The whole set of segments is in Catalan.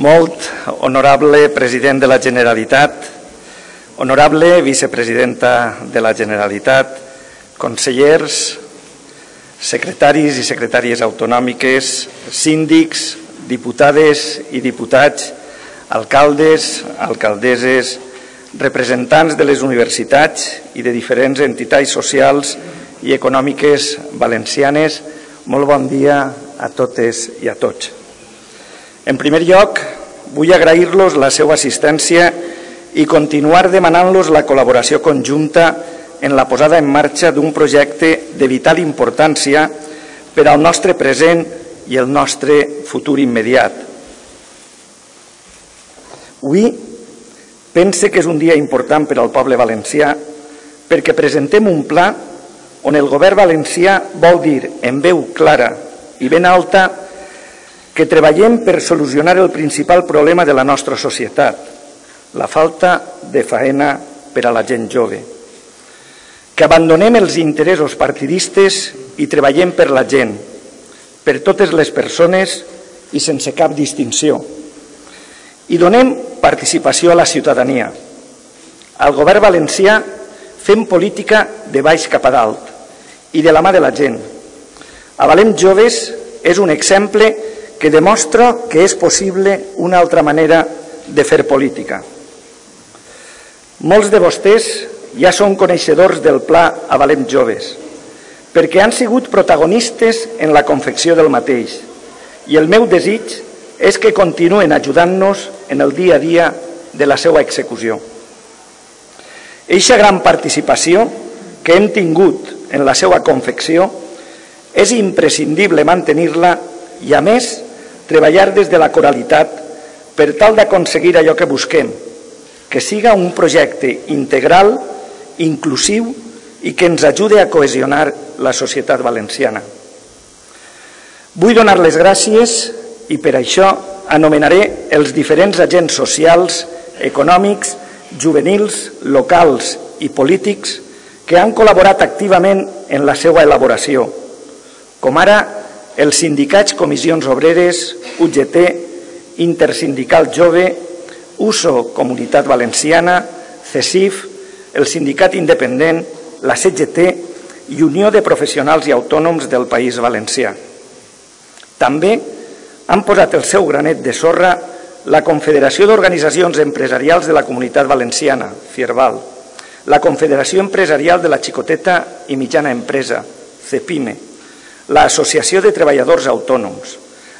Molt honorable president de la Generalitat, honorable vicepresidenta de la Generalitat, consellers, secretaris i secretàries autonòmiques, síndics, diputades i diputats, alcaldes, alcaldesses, representants de les universitats i de diferents entitats socials i econòmiques valencianes, molt bon dia a totes i a tots. En primer lloc, vull agrair-los la seva assistència i continuar demanant-los la col·laboració conjunta en la posada en marxa d'un projecte de vital importància per al nostre present i el nostre futur immediat. Avui pense que és un dia important per al poble valencià perquè presentem un pla on el govern valencià vol dir en veu clara i ben alta que treballem per solucionar el principal problema de la nostra societat, la falta de faena per a la gent jove. Que abandonem els interessos partidistes i treballem per la gent, per totes les persones i sense cap distinció. I donem participació a la ciutadania. Al govern valencià fem política de baix cap a dalt i de la mà de la gent. A Valem Joves és un exemple que demostra que és possible una altra manera de fer política. Molts de vostès ja són coneixedors del pla Avalem Joves, perquè han sigut protagonistes en la confecció del mateix i el meu desig és que continuen ajudant-nos en el dia a dia de la seva execució. Eixa gran participació que hem tingut en la seva confecció és imprescindible mantenir-la i, a més, treballar des de la coralitat per tal d'aconseguir allò que busquem, que siga un projecte integral, inclusiu i que ens ajude a cohesionar la societat valenciana. Vull donar les gràcies i per això anomenaré els diferents agents socials, econòmics, juvenils, locals i polítics que han col·laborat activament en la seva elaboració, com ara els sindicats Comissions Obreres, UGT, Intersindical Jove, USO Comunitat Valenciana, CESIF, el Sindicat Independent, la CGT i Unió de Professionals i Autònoms del País Valencià. També han posat el seu granet de sorra la Confederació d'Organitzacions Empresarials de la Comunitat Valenciana, FIERVAL, la Confederació Empresarial de la Xicoteta i Mitjana Empresa, CEPIME, l'Associació de Treballadors Autònoms,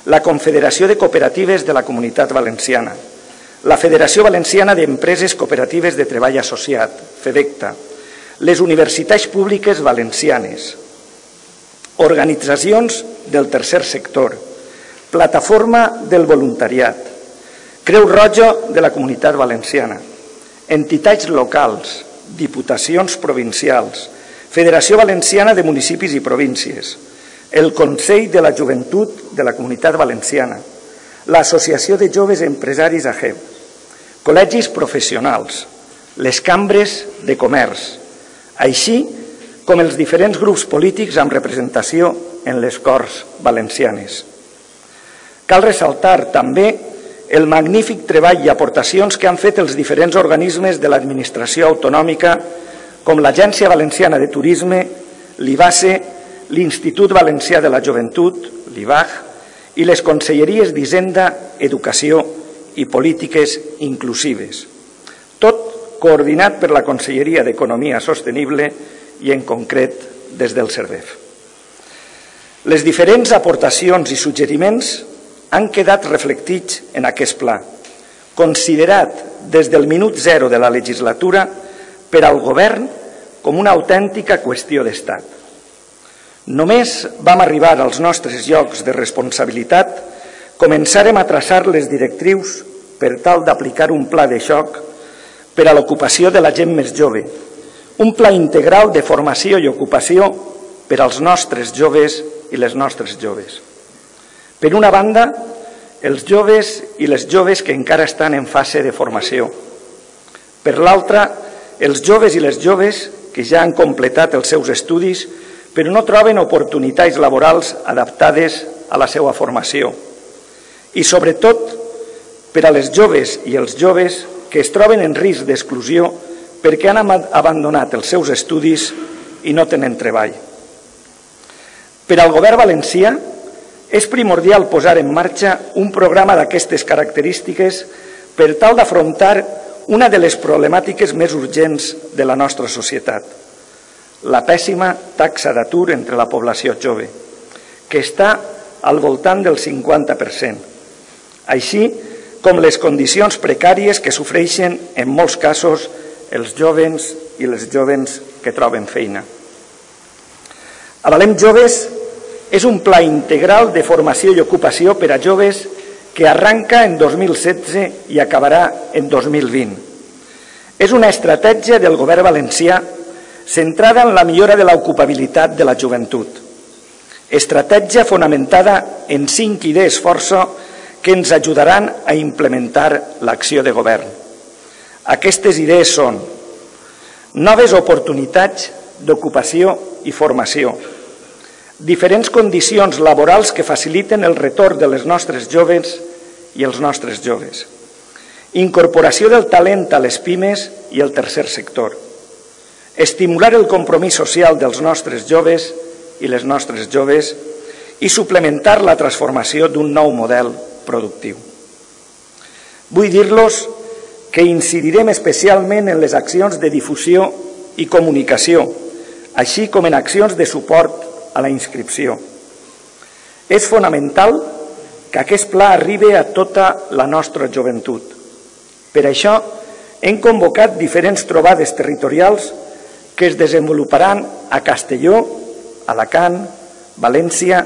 la Confederació de Cooperatives de la Comunitat Valenciana, la Federació Valenciana d'Empreses Cooperatives de Treball Associat, FEDECTA, les universitats públiques valencianes, organitzacions del tercer sector, plataforma del voluntariat, Creu Roja de la Comunitat Valenciana, entitats locals, diputacions provincials, Federació Valenciana de Municipis i Províncies, el Consell de la Joventut de la Comunitat Valenciana, l'Associació de Joves Empresaris AGEP, col·legis professionals, les cambres de comerç, així com els diferents grups polítics amb representació en les Corts Valencianes. Cal ressaltar també el magnífic treball i aportacions que han fet els diferents organismes de l'administració autonòmica com l'Agència Valenciana de Turisme, l'IBASE l'Institut Valencià de la Joventut, l'IBAG, i les conselleries d'Hisenda, Educació i Polítiques Inclusives. Tot coordinat per la Conselleria d'Economia Sostenible i, en concret, des del CERVEF. Les diferents aportacions i suggeriments han quedat reflectits en aquest pla, considerat des del minut zero de la legislatura per al govern com una autèntica qüestió d'estat. Només vam arribar als nostres llocs de responsabilitat, començarem a traçar les directrius per tal d'aplicar un pla de xoc per a l'ocupació de la gent més jove, un pla integral de formació i ocupació per als nostres joves i les nostres joves. Per una banda, els joves i les joves que encara estan en fase de formació. Per l'altra, els joves i les joves que ja han completat els seus estudis però no troben oportunitats laborals adaptades a la seva formació. I, sobretot, per a les joves i els joves que es troben en risc d'exclusió perquè han abandonat els seus estudis i no tenen treball. Per al govern valencià és primordial posar en marxa un programa d'aquestes característiques per tal d'afrontar una de les problemàtiques més urgents de la nostra societat, la pèssima taxa d'atur entre la població jove, que està al voltant del 50%, així com les condicions precàries que sofreixen en molts casos els jovens i les jovens que troben feina. Avalem Joves és un pla integral de formació i ocupació per a joves que arranca en 2016 i acabarà en 2020. És una estratègia del govern valencià centrada en la millora de l'ocupabilitat de la joventut. Estratègia fonamentada en cinc idees força que ens ajudaran a implementar l'acció de govern. Aquestes idees són noves oportunitats d'ocupació i formació, diferents condicions laborals que faciliten el retorn de les nostres joves i els nostres joves, incorporació del talent a les pimes i el tercer sector, estimular el compromís social dels nostres joves i les nostres joves i suplementar la transformació d'un nou model productiu. Vull dir-los que incidirem especialment en les accions de difusió i comunicació, així com en accions de suport a la inscripció. És fonamental que aquest pla arribi a tota la nostra joventut. Per això hem convocat diferents trobades territorials que es desenvoluparan a Castelló, Alacant, València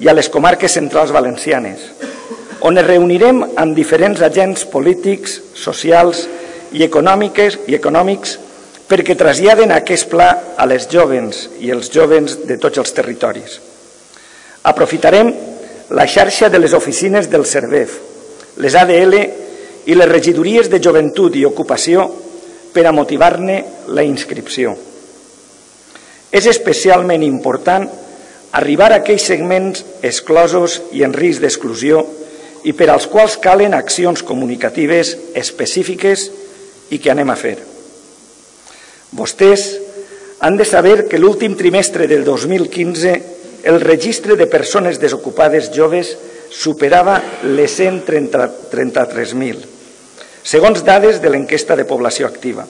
i a les comarques centrals valencianes, on es reunirem amb diferents agents polítics, socials i econòmics, i econòmics perquè traslladen aquest pla a les jovens i els jovens de tots els territoris. Aprofitarem la xarxa de les oficines del CERVEF, les ADL i les regidories de joventut i ocupació per a motivar-ne la inscripció. És especialment important arribar a aquells segments exclosos i en risc d'exclusió i per als quals calen accions comunicatives específiques i que anem a fer. Vostès han de saber que l'últim trimestre del 2015 el registre de persones desocupades joves superava les 133.000, segons dades de l'enquesta de població activa.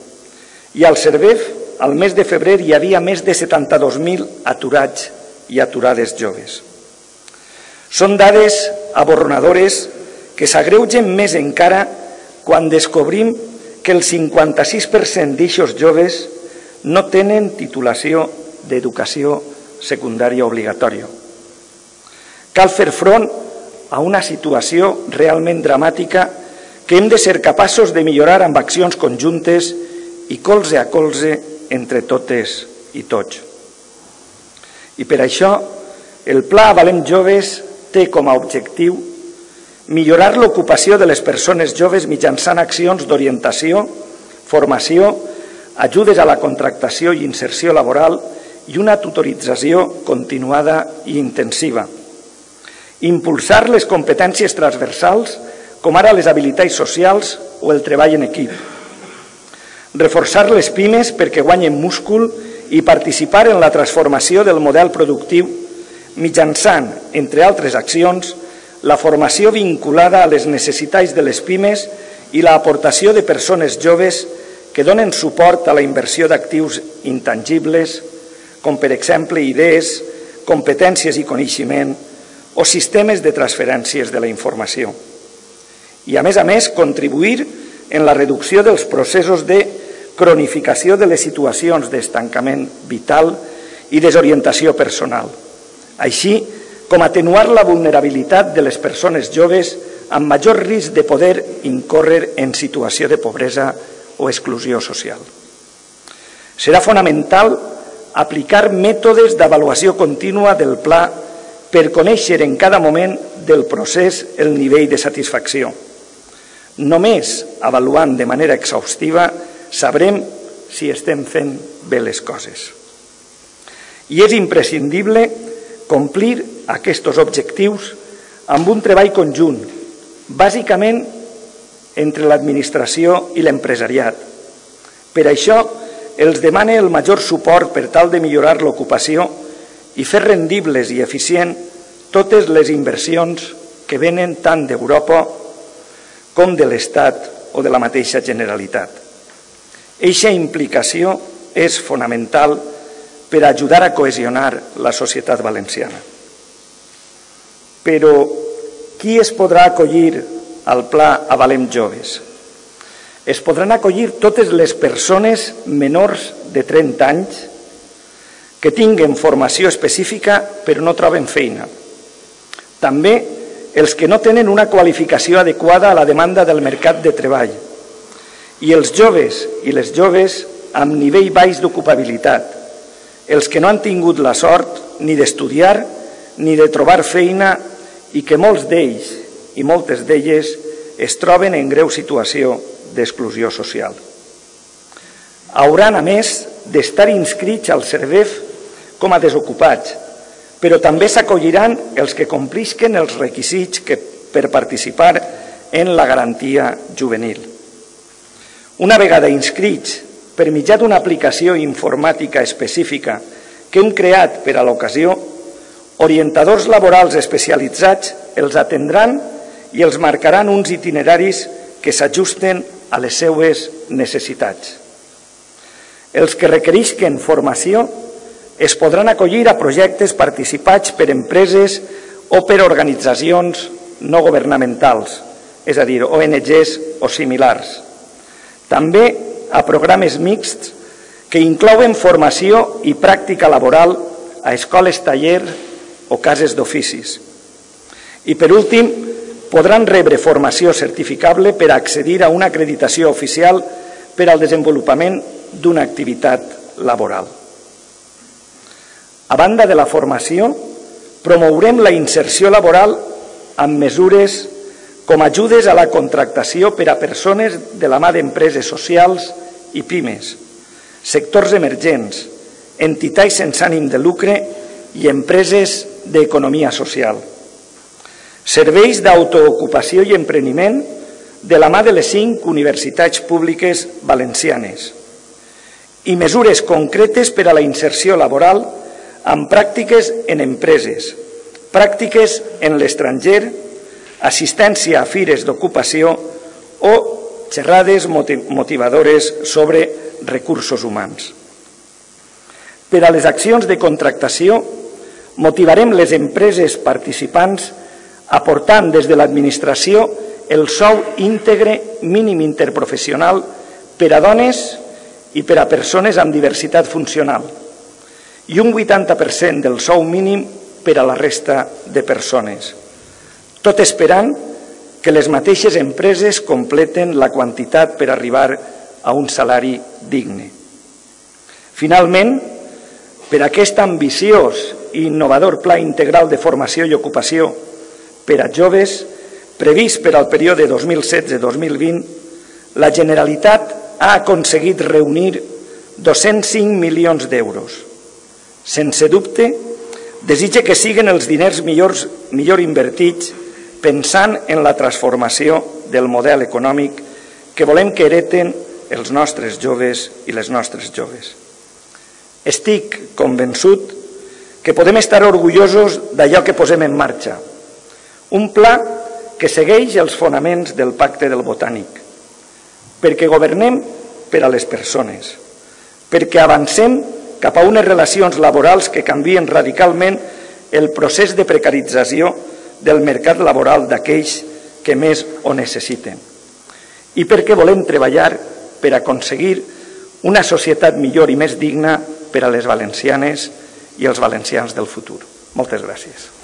I al CERVEF, al mes de febrer, hi havia més de 72.000 aturats i aturades joves. Són dades aborronadores que s'agreugen més encara quan descobrim que el 56% d'eixos joves no tenen titulació d'educació secundària obligatòria. Cal fer front a una situació realment dramàtica que hem de ser capaços de millorar amb accions conjuntes i colze a colze entre totes i tots. I per això el Pla Valem Joves té com a objectiu millorar l'ocupació de les persones joves mitjançant accions d'orientació, formació, ajudes a la contractació i inserció laboral i una tutorització continuada i intensiva. Impulsar les competències transversals, com ara les habilitats socials o el treball en equip. Reforçar les pimes perquè guanyen múscul i participar en la transformació del model productiu mitjançant, entre altres accions, la formació vinculada a les necessitats de les pimes i l'aportació de persones joves que donen suport a la inversió d'actius intangibles, com per exemple idees, competències i coneixement o sistemes de transferències de la informació. I, a més a més, contribuir en la reducció dels processos de cronificació de les situacions d'estancament vital i desorientació personal. Així, com atenuar la vulnerabilitat de les persones joves amb major risc de poder incórrer en situació de pobresa o exclusió social. Serà fonamental aplicar mètodes d'avaluació contínua del pla per conèixer en cada moment del procés el nivell de satisfacció. Només avaluant de manera exhaustiva sabrem si estem fent bé les coses. I és imprescindible complir aquests objectius amb un treball conjunt, bàsicament entre l'administració i l'empresariat. Per això, els demana el major suport per tal de millorar l'ocupació i fer rendibles i eficient totes les inversions que venen tant d'Europa com de l'Estat o de la mateixa Generalitat. Eixa implicació és fonamental per ajudar a cohesionar la societat valenciana. Però qui es podrà acollir al pla Avalem Joves? Es podran acollir totes les persones menors de 30 anys que tinguen formació específica però no troben feina. També els que no tenen una qualificació adequada a la demanda del mercat de treball i els joves i les joves amb nivell baix d'ocupabilitat, els que no han tingut la sort ni d'estudiar ni de trobar feina i que molts d'ells i moltes d'elles es troben en greu situació d'exclusió social. Hauran, a més, d'estar inscrits al CERVEF com a desocupats, però també s'acolliran els que complisquen els requisits que, per participar en la garantia juvenil. Una vegada inscrits per mitjà d'una aplicació informàtica específica que hem creat per a l'ocasió, orientadors laborals especialitzats els atendran i els marcaran uns itineraris que s'ajusten a les seues necessitats. Els que requerisquen formació es podran acollir a projectes participats per empreses o per organitzacions no governamentals, és a dir, ONGs o similars. També a programes mixts que inclouen formació i pràctica laboral a escoles taller o cases d'oficis. I per últim, podran rebre formació certificable per accedir a una acreditació oficial per al desenvolupament d'una activitat laboral. A banda de la formació, promourem la inserció laboral amb mesures com ajudes a la contractació per a persones de la mà d'empreses socials i pimes, sectors emergents, entitats sense ànim de lucre i empreses d'economia social. Serveis d'autoocupació i empreniment de la mà de les cinc universitats públiques valencianes i mesures concretes per a la inserció laboral amb pràctiques en empreses, pràctiques en l'estranger, assistència a fires d'ocupació o xerrades motivadores sobre recursos humans. Per a les accions de contractació, motivarem les empreses participants aportant des de l'administració el sou íntegre mínim interprofessional per a dones i per a persones amb diversitat funcional, i un 80% del sou mínim per a la resta de persones. Tot esperant que les mateixes empreses completen la quantitat per arribar a un salari digne. Finalment, per aquest ambiciós i innovador pla integral de formació i ocupació per a joves, previst per al període 2016-2020, la Generalitat ha aconseguit reunir 205 milions d'euros, sense dubte, desitja que siguin els diners millors, millor invertits pensant en la transformació del model econòmic que volem que hereten els nostres joves i les nostres joves. Estic convençut que podem estar orgullosos d'allò que posem en marxa. Un pla que segueix els fonaments del pacte del botànic, perquè governem per a les persones, perquè avancem cap a unes relacions laborals que canvien radicalment el procés de precarització del mercat laboral d'aquells que més ho necessiten. I perquè volem treballar per aconseguir una societat millor i més digna per a les valencianes i els valencians del futur. Moltes gràcies.